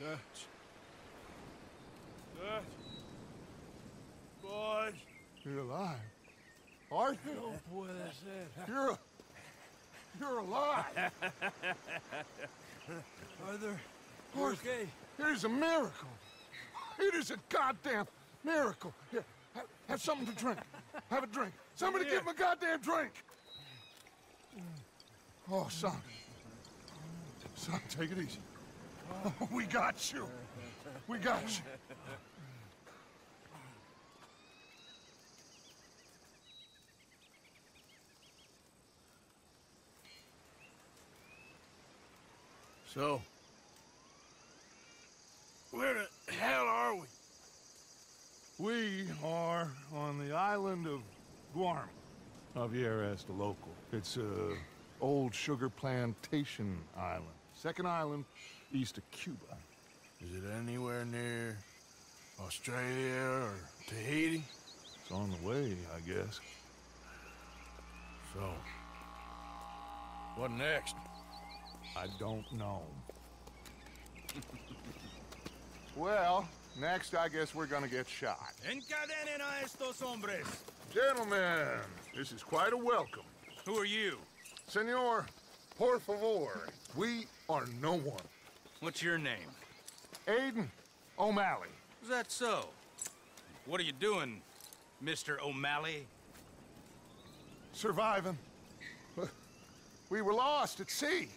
Dutch. Dutch. Boys. You're alive. Arthur, No puede ser. you're... You're alive. Arthur. you Arthur, okay? it is a miracle. It is a goddamn miracle. Here, have, have something to drink. Have a drink. Somebody give him a goddamn drink. Oh, son. Son, take it easy. We got you. We got you. So, where the hell are we? We are on the island of Guarma. Javier asked a local. It's a old sugar plantation island. Second island east of Cuba. Is it anywhere near Australia or Tahiti? It's on the way, I guess. So, what next? I don't know. well, next I guess we're gonna get shot. Encadenen a estos hombres. Gentlemen, this is quite a welcome. Who are you? Senor, por favor, we are no one. What's your name? Aiden O'Malley. Is that so? What are you doing, Mr. O'Malley? Surviving. We were lost at sea.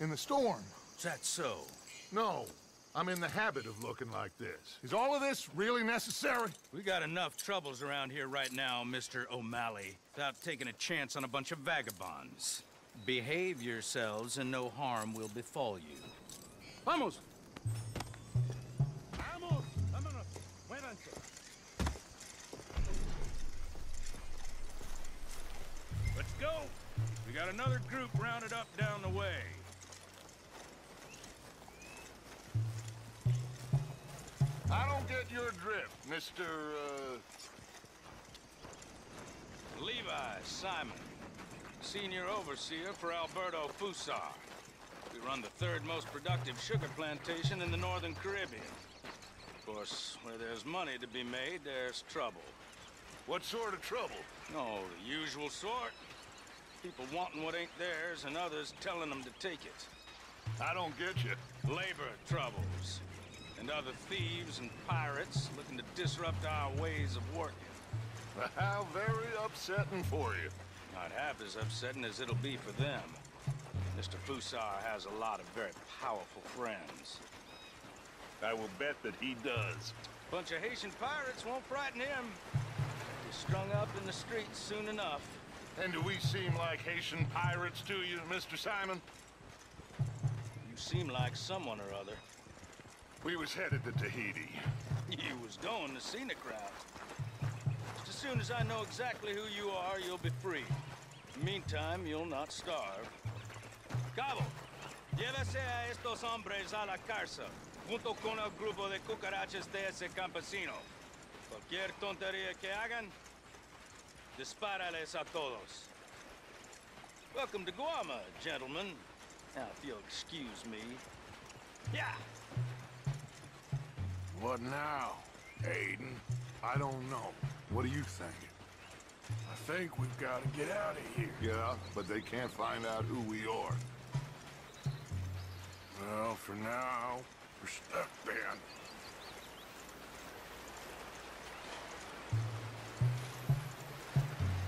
In the storm. Is that so? No, I'm in the habit of looking like this. Is all of this really necessary? We got enough troubles around here right now, Mr. O'Malley, without taking a chance on a bunch of vagabonds. Behave yourselves and no harm will befall you. Vamos! Vamos, vámonos, muévanse. Let's go! We got another group rounded up down the way. I don't get your drift, Mr. Uh... Levi Simon, senior overseer for Alberto Fussar. We run the third most productive sugar plantation in the northern Caribbean. Of course, where there's money to be made, there's trouble. What sort of trouble? Oh, the usual sort. People wanting what ain't theirs and others telling them to take it. I don't get you. Labor troubles. And other thieves and pirates looking to disrupt our ways of working. How very upsetting for you. Not half as upsetting as it'll be for them. Mr. Fussar has a lot of very powerful friends. I will bet that he does. Bunch of Haitian pirates won't frighten him. He's strung up in the streets soon enough. And do we seem like Haitian pirates to you, Mr. Simon? You seem like someone or other. We was headed to Tahiti. You was going to scenic route. Soon as I know exactly who you are, you'll be free. Meantime, you'll not starve. Cabo, llévese a estos hombres a la cárcel, junto con el grupo de cucarachas de ese campesino. Cualquier tontería que hagan, dispárales a todos. Welcome to Guarma, gentlemen. Now, if you'll excuse me. Yeah! What now, Aiden? I don't know. What do you think? I think we've got to get out of here. Yeah, but they can't find out who we are. Well, for now, we're stuck, Ben.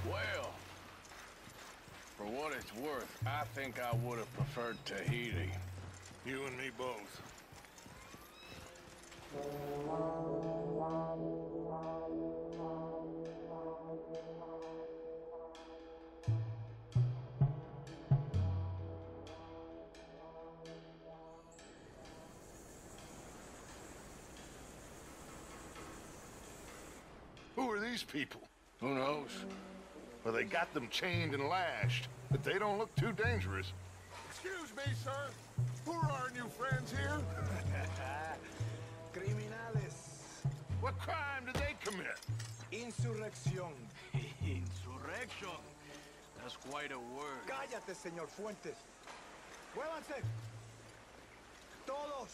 Well, for what it's worth, I think I would have preferred Tahiti. You and me both. Who are these people? Who knows? Well, they got them chained and lashed, but they don't look too dangerous. Excuse me, sir. Who are our new friends here? Criminales. What crime did they commit? Insurrección. Insurrection. That's quite a word. Cállate, señor Fuentes. Muévanse. Todos.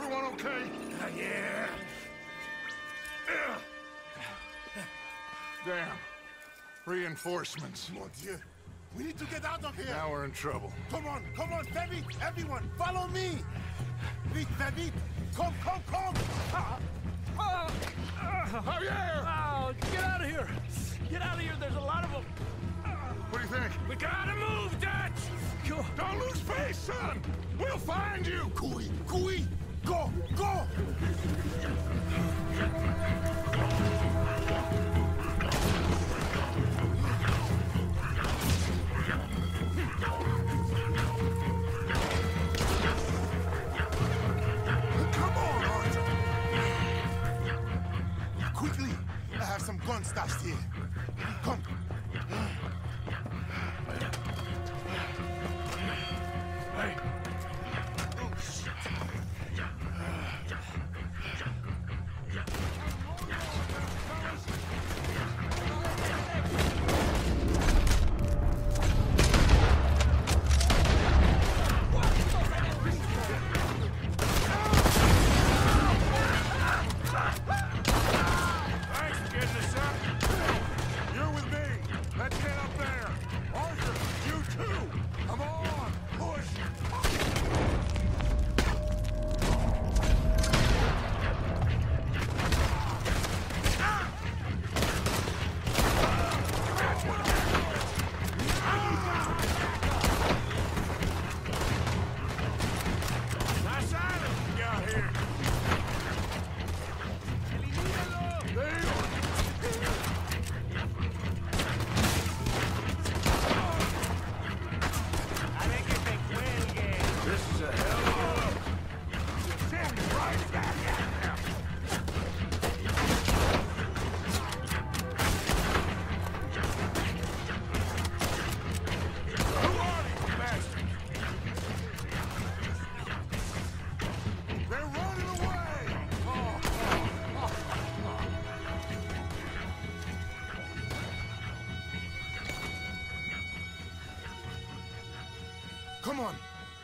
Everyone okay? Uh, yeah. Damn. Reinforcements. Mon Dieu. We need to get out of here. Now we're in trouble. Come on, come on, very vite. Everyone, follow me. Vite, very vite. Come, come, come. Ah. Ah. Oh, Javier! Oh, get out of here! Get out of here, there's a lot of them! What do you think? We gotta move, Dutch! Don't lose face, son! We'll find you! Cooey, cooey. Go, go. Quickly, I have some gun stashed here.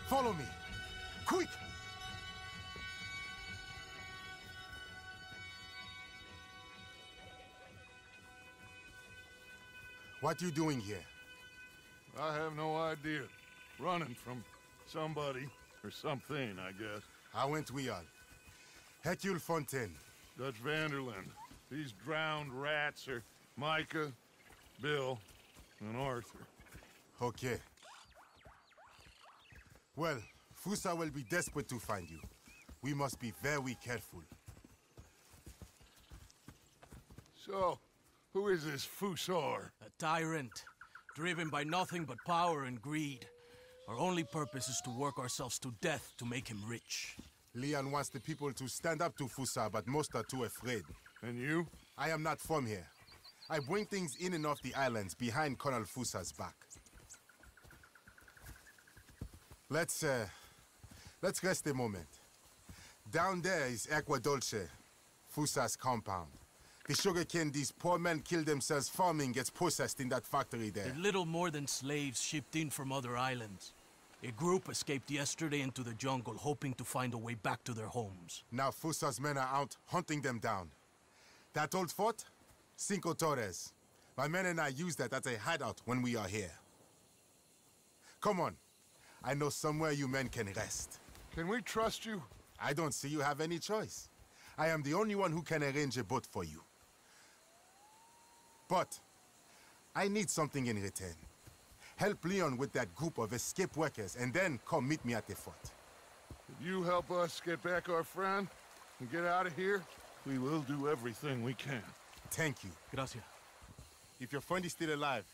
Follow me. Quick! What you doing here? I have no idea. Running from somebody or something, I guess. How went we all? Hercule Fontaine. Dutch van der Linde. These drowned rats are Micah, Bill, and Arthur. Okay. Well, Fussar will be desperate to find you. We must be very careful. So, who is this Fussar? A tyrant, driven by nothing but power and greed. Our only purpose is to work ourselves to death to make him rich. Leon wants the people to stand up to Fussar, but most are too afraid. And you? I am not from here. I bring things in and off the islands behind Colonel Fussar's back. Let's, uh, let's rest a moment. Down there is Aqua Dolce, Fussar's compound. The sugarcane these poor men kill themselves farming gets processed in that factory there. They're little more than slaves shipped in from other islands. A group escaped yesterday into the jungle, hoping to find a way back to their homes. Now Fussar's men are out hunting them down. That old fort? Cinco Torres. My men and I use that as a hideout when we are here. Come on. I know somewhere you men can rest. Can we trust you? I don't see you have any choice. I am the only one who can arrange a boat for you. But I need something in return. Help Leon with that group of escape workers and then come meet me at the fort. If you help us get back our friend and get out of here, we will do everything we can. Thank you. Gracias. If your friend is still alive,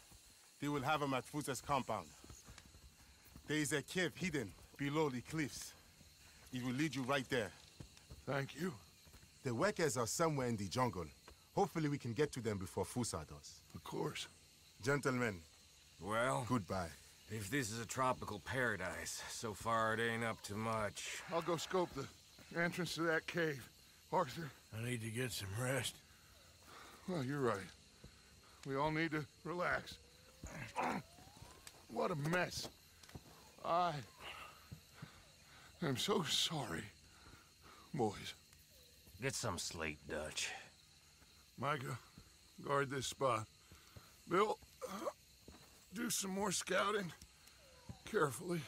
they will have him at Fussar's compound. There is a cave hidden below the cliffs. It will lead you right there. Thank you. The workers are somewhere in the jungle. Hopefully we can get to them before Fussar does. Of course. Gentlemen, Well, goodbye. if this is a tropical paradise, so far it ain't up to much. I'll go scope the entrance to that cave. Arthur, I need to get some rest. well, you're right. We all need to relax. what a mess. I am so sorry, boys. Get some sleep, Dutch. Micah, guard this spot. Bill, uh, do some more scouting. Carefully.